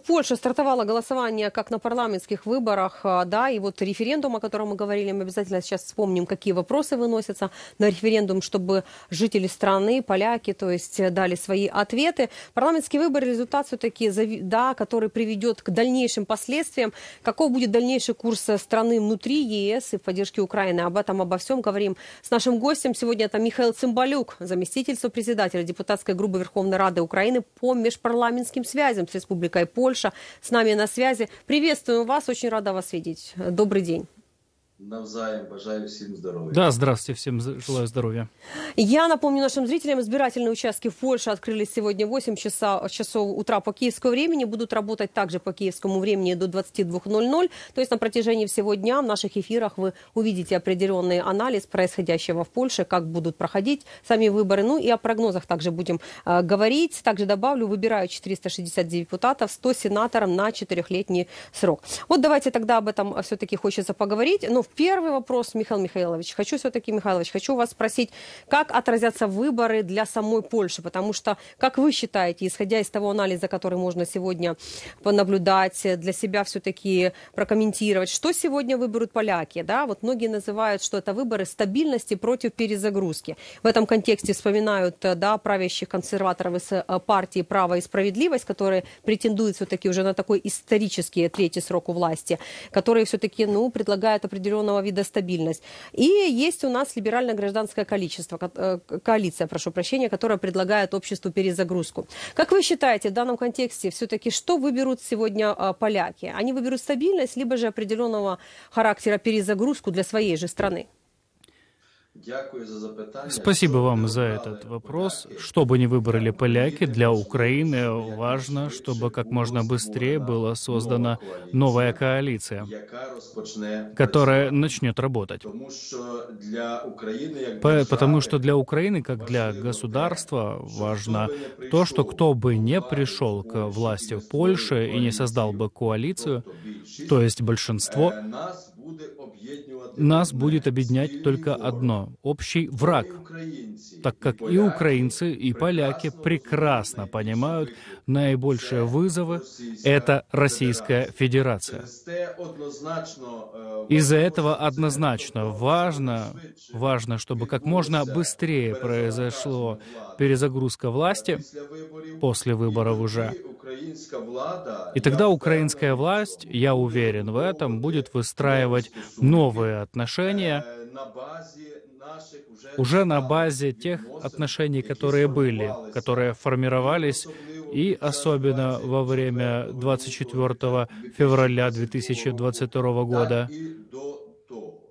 В Польше стартовало голосование как на парламентских выборах, а, да, и вот референдум, о котором мы говорили, мы обязательно сейчас вспомним, какие вопросы выносятся на референдум, чтобы жители страны, поляки, то есть э, дали свои ответы. Парламентские выборы, результат все-таки, да, который приведет к дальнейшим последствиям. Каков будет дальнейший курс э, страны внутри ЕС и в поддержке Украины? Об этом, обо всем говорим с нашим гостем. Сегодня это Михаил Цымбалюк, заместитель сопредседателя депутатской группы Верховной Рады Украины по межпарламентским связям с Республикой Польша. Польша с нами на связи. Приветствуем вас, очень рада вас видеть. Добрый день. Навзаем. Бажаю всем здоровья. Да, здравствуйте, всем желаю здоровья. Я напомню нашим зрителям, избирательные участки в Польше открылись сегодня в 8 часа, часов утра по киевскому времени. Будут работать также по киевскому времени до 22.00. То есть на протяжении всего дня в наших эфирах вы увидите определенный анализ происходящего в Польше, как будут проходить сами выборы. Ну и о прогнозах также будем э, говорить. Также добавлю, выбирают 460 депутатов, 100 сенаторов на четырехлетний срок. Вот давайте тогда об этом все-таки хочется поговорить. Но Первый вопрос, Михаил Михайлович. Хочу все-таки, Михайлович, хочу вас спросить, как отразятся выборы для самой Польши? Потому что, как вы считаете, исходя из того анализа, который можно сегодня понаблюдать, для себя все-таки прокомментировать, что сегодня выберут поляки? Да? Вот многие называют, что это выборы стабильности против перезагрузки. В этом контексте вспоминают да, правящих консерваторов из э, партии «Право и справедливость», которые претендуют все-таки уже на такой исторический третий срок у власти, которые все-таки ну, предлагают определенные определенного вида стабильность. И есть у нас либерально-гражданское количество, э, коалиция, прошу прощения, которая предлагает обществу перезагрузку. Как вы считаете, в данном контексте все-таки что выберут сегодня э, поляки? Они выберут стабильность, либо же определенного характера перезагрузку для своей же страны? Спасибо вам за этот вопрос. Что бы ни выбрали поляки, для Украины важно, чтобы как можно быстрее была создана новая коалиция, которая начнет работать. Потому что для Украины, как для государства, важно то, что кто бы не пришел к власти в Польше и не создал бы коалицию, то есть большинство, нас будет объединять только одно — общий враг, так как и украинцы, и поляки прекрасно понимают, наибольшие вызовы — это Российская Федерация. Из-за этого однозначно важно, важно, чтобы как можно быстрее произошло перезагрузка власти после выборов уже. И тогда украинская власть, я уверен в этом, будет выстраивать новые отношения уже на базе тех отношений, которые были, которые формировались и особенно во время 24 февраля 2022 года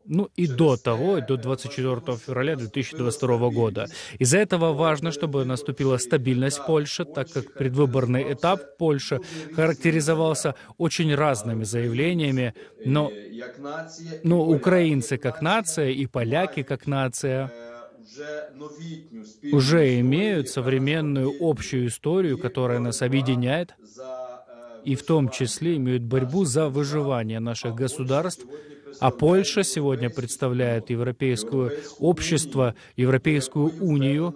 ну и до того, до 24 февраля 2022 года. Из-за этого важно, чтобы наступила стабильность в Польше, так как предвыборный этап Польши характеризовался очень разными заявлениями, но, но украинцы как нация и поляки как нация уже имеют современную общую историю, которая нас объединяет, и в том числе имеют борьбу за выживание наших государств а Польша сегодня представляет европейское общество, Европейскую унию,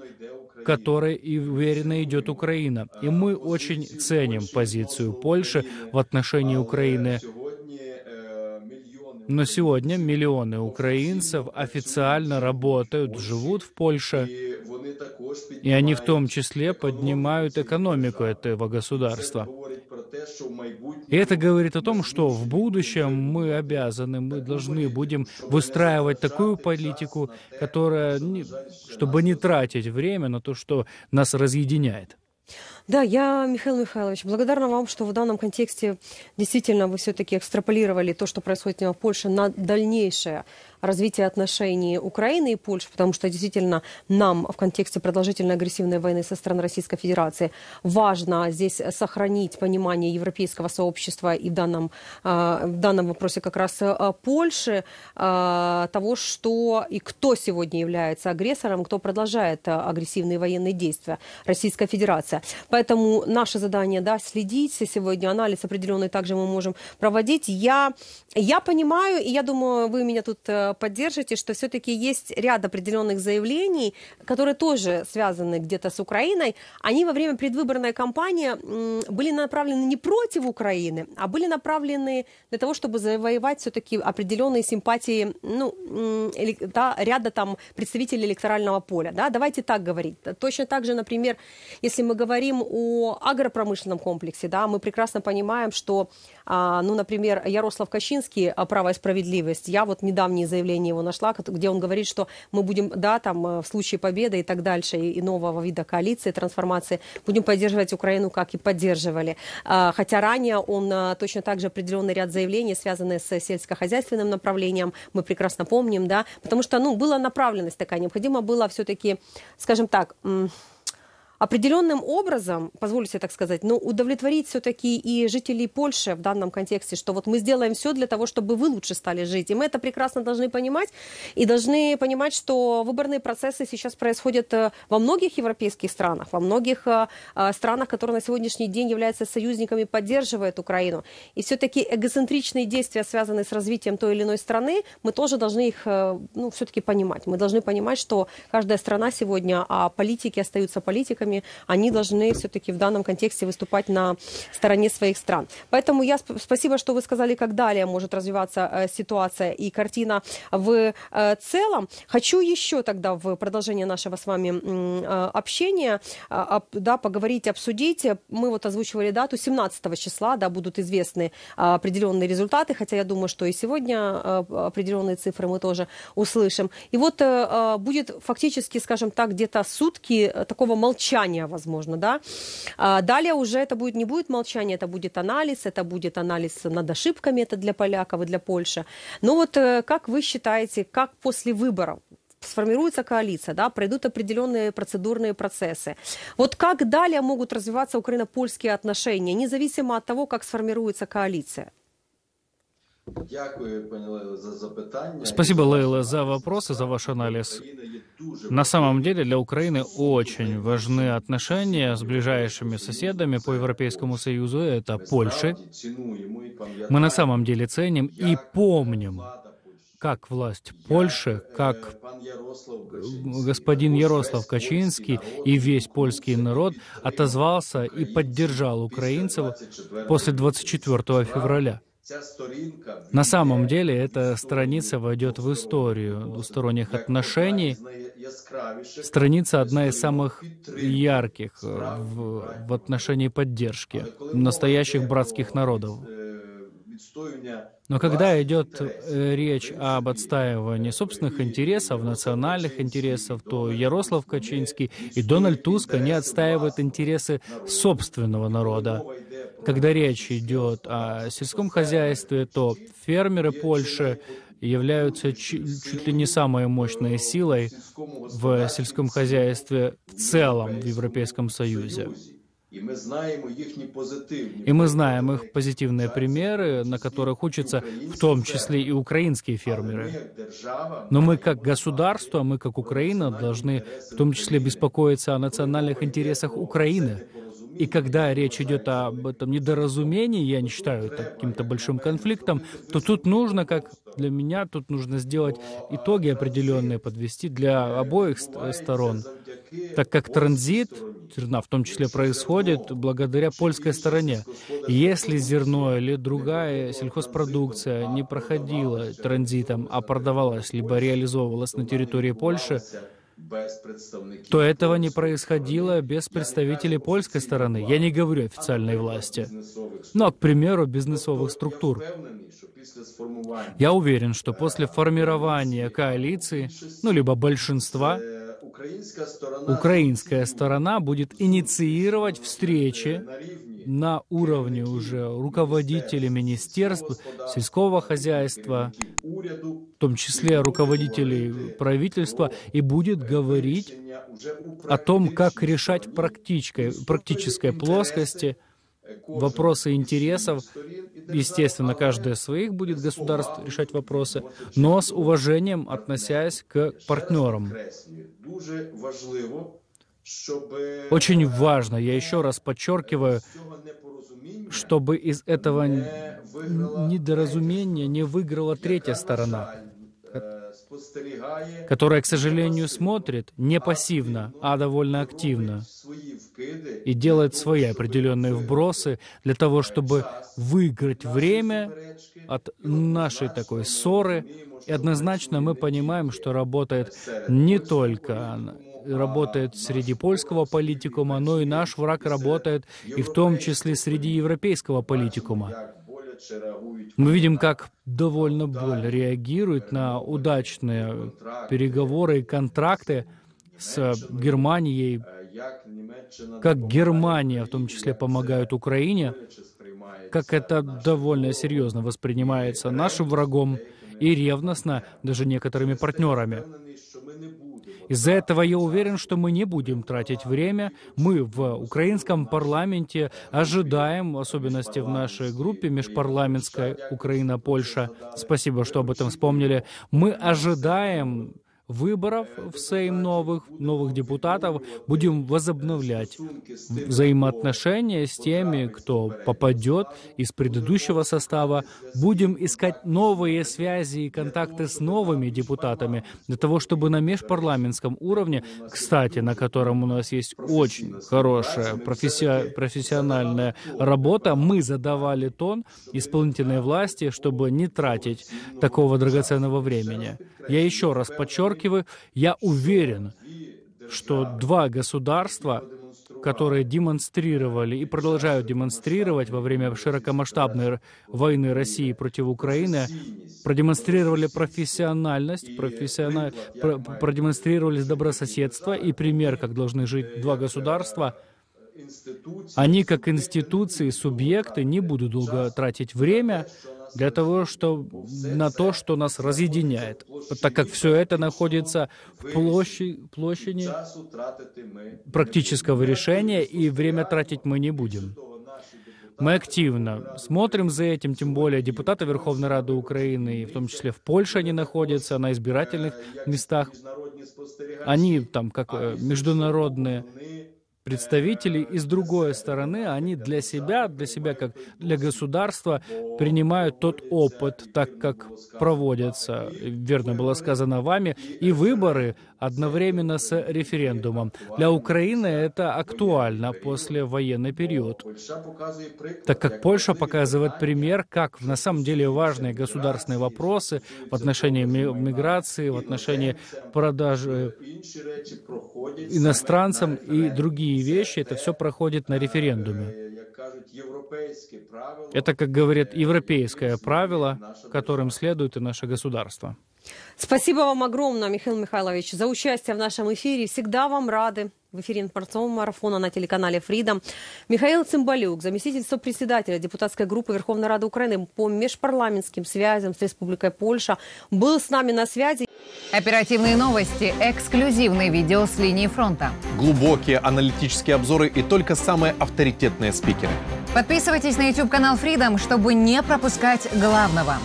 которой и уверенно идет Украина. И мы очень ценим позицию Польши в отношении Украины. Но сегодня миллионы украинцев официально работают, живут в Польше, и они в том числе поднимают экономику этого государства. И это говорит о том, что в будущем мы обязаны, мы должны будем выстраивать такую политику, которая, чтобы не тратить время на то, что нас разъединяет. Да, я, Михаил Михайлович, благодарна вам, что в данном контексте действительно вы все-таки экстраполировали то, что происходит в Польше, на дальнейшее развитие отношений Украины и Польши, потому что действительно нам в контексте продолжительной агрессивной войны со стороны Российской Федерации важно здесь сохранить понимание европейского сообщества и в данном, а, в данном вопросе как раз а, Польши, а, того, что и кто сегодня является агрессором, кто продолжает агрессивные военные действия Российская Федерация. Поэтому наше задание, да, следить сегодня, анализ определенный также мы можем проводить. Я, я понимаю, и я думаю, вы меня тут э, поддержите, что все-таки есть ряд определенных заявлений, которые тоже связаны где-то с Украиной. Они во время предвыборной кампании были направлены не против Украины, а были направлены для того, чтобы завоевать все-таки определенные симпатии ну, да, ряда там представителей электорального поля. Да? Давайте так говорить. Точно так же, например, если мы говорим о агропромышленном комплексе, да, мы прекрасно понимаем, что, а, ну, например, Ярослав Качинский, а, «Право и справедливость», я вот недавнее заявление его нашла, где он говорит, что мы будем, да, там, э, в случае победы и так дальше, и нового вида коалиции, трансформации, будем поддерживать Украину, как и поддерживали. А, хотя ранее он точно так же определенный ряд заявлений, связанные с сельскохозяйственным направлением, мы прекрасно помним, да, потому что, ну, была направленность такая, необходимо было все-таки, скажем так, определенным образом, позволю себе так сказать, но удовлетворить все-таки и жителей Польши в данном контексте, что вот мы сделаем все для того, чтобы вы лучше стали жить. И мы это прекрасно должны понимать. И должны понимать, что выборные процессы сейчас происходят э, во многих европейских странах, во многих э, э, странах, которые на сегодняшний день являются союзниками, поддерживают Украину. И все-таки эгоцентричные действия, связанные с развитием той или иной страны, мы тоже должны их ну, все-таки понимать. Мы должны понимать, что каждая страна сегодня, а политики остаются политиками, партнерами, они должны все-таки в данном контексте выступать на стороне своих стран. Поэтому я спасибо, что вы сказали, как далее может развиваться э, ситуация и картина в э, целом. Хочу еще тогда в продолжение нашего с вами э, общения да, поговорить, обсудить. Мы вот озвучивали дату 17 числа, да, будут известны определенные результаты, хотя я думаю, что и сегодня определенные цифры мы тоже услышим. И вот будет фактически, скажем так, где-то сутки такого молчания молчание, возможно, да. А далее уже это будет не будет молчание, это будет анализ, это будет анализ над ошибками, это для поляков и для Польши. Но вот э, как вы считаете, как после выборов сформируется коалиция, да, пройдут определенные процедурные процессы. Вот как далее могут развиваться украино-польские отношения, независимо от того, как сформируется коалиция? Спасибо, Лейла, за вопросы, за ваш анализ. На самом деле для Украины очень важны отношения с ближайшими соседами по Европейскому Союзу, это Польши. Мы на самом деле ценим и помним, как власть Польши, как господин Ярослав Качинский и весь польский народ отозвался и поддержал украинцев после 24 февраля. На самом деле эта страница войдет в историю двусторонних отношений. Страница одна из самых ярких в, в отношении поддержки настоящих братских народов. Но когда идет э, речь об отстаивании собственных интересов, национальных интересов, то Ярослав Качинский и Дональд Туск, они отстаивают интересы собственного народа. Когда речь идет о сельском хозяйстве, то фермеры Польши являются чуть ли не самой мощной силой в сельском хозяйстве в целом в Европейском Союзе. И мы знаем их позитивные примеры, на которых учатся в том числе и украинские фермеры. Но мы как государство, мы как Украина должны в том числе беспокоиться о национальных интересах Украины. И когда речь идет об этом недоразумении, я не считаю это каким-то большим конфликтом, то тут нужно, как для меня, тут нужно сделать итоги определенные, подвести для обоих сторон, так как транзит зерна в том числе происходит благодаря польской стороне. Если зерно или другая сельхозпродукция не проходила транзитом, а продавалась либо реализовывалась на территории Польши, то этого не происходило без представителей польской стороны. Я не говорю официальной власти, но, к примеру, бизнесовых структур. Я уверен, что после формирования коалиции, ну, либо большинства, украинская сторона будет инициировать встречи на уровне уже руководителей министерств, сельского хозяйства, в том числе руководителей правительства, и будет говорить о том, как решать в практической, практической плоскости вопросы интересов. Естественно, каждое своих будет государств решать вопросы, но с уважением относясь к партнерам. Очень важно, я еще раз подчеркиваю, чтобы из этого недоразумения не выиграла третья сторона, которая, к сожалению, смотрит не пассивно, а довольно активно и делает свои определенные вбросы для того, чтобы выиграть время от нашей такой ссоры. И однозначно мы понимаем, что работает не только работает среди польского политикума, но и наш враг работает и в том числе среди европейского политикума. Мы видим, как довольно больно реагирует на удачные переговоры и контракты с Германией, как Германия в том числе помогает Украине, как это довольно серьезно воспринимается нашим врагом и ревностно даже некоторыми партнерами. Из-за этого я уверен, что мы не будем тратить время. Мы в украинском парламенте ожидаем, в особенности в нашей группе межпарламентской Украина-Польша, спасибо, что об этом вспомнили, мы ожидаем выборов в Сейм новых, новых депутатов, будем возобновлять взаимоотношения с теми, кто попадет из предыдущего состава, будем искать новые связи и контакты с новыми депутатами для того, чтобы на межпарламентском уровне, кстати, на котором у нас есть очень хорошая професси... профессиональная работа, мы задавали тон исполнительной власти, чтобы не тратить такого драгоценного времени. Я еще раз подчеркиваю, я уверен, что два государства, которые демонстрировали и продолжают демонстрировать во время широкомасштабной войны России против Украины, продемонстрировали профессиональность, профессиональ... продемонстрировали добрососедство и пример, как должны жить два государства – они, как институции, субъекты, не будут долго тратить время для того, что на то, что нас разъединяет, так как все это находится в площади, площади практического решения, и время тратить мы не будем. Мы активно смотрим за этим, тем более депутаты Верховной Рады Украины, в том числе в Польше они находятся, на избирательных местах. Они там как э, международные представители, и с другой стороны, они для себя, для себя как для государства принимают тот опыт, так как проводятся, верно было сказано вами, и выборы одновременно с референдумом. Для Украины это актуально после военный период, так как Польша показывает пример, как на самом деле важные государственные вопросы в отношении миграции, в отношении продажи иностранцам и другие другие вещи, это все проходит на референдуме. Это, как говорят, европейское правило, которым следует и наше государство. Спасибо вам огромное, Михаил Михайлович, за участие в нашем эфире. Всегда вам рады в эфире информационного марафона на телеканале «Фридом». Михаил Цымбалюк, заместитель сопредседателя депутатской группы Верховной Рады Украины по межпарламентским связям с Республикой Польша, был с нами на связи. Оперативные новости, эксклюзивные видео с линии фронта. Глубокие аналитические обзоры и только самые авторитетные спикеры. Подписывайтесь на YouTube-канал Freedom, чтобы не пропускать главного.